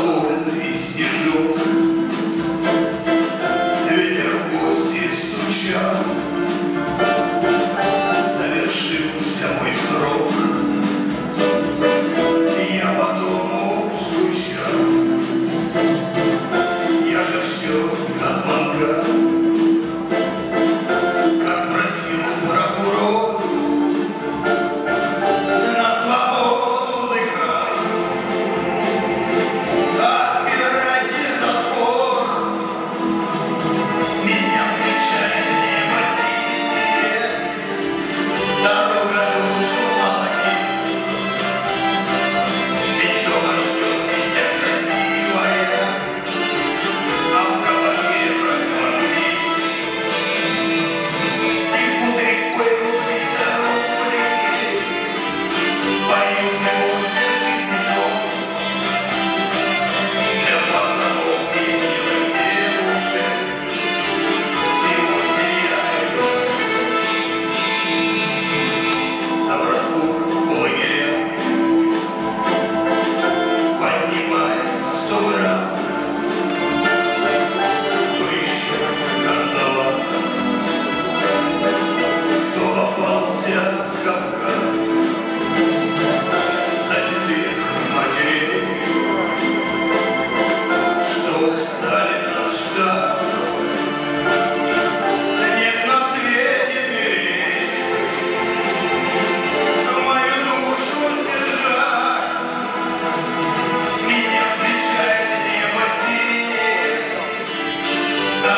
голов известежом.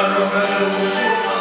Não Bells.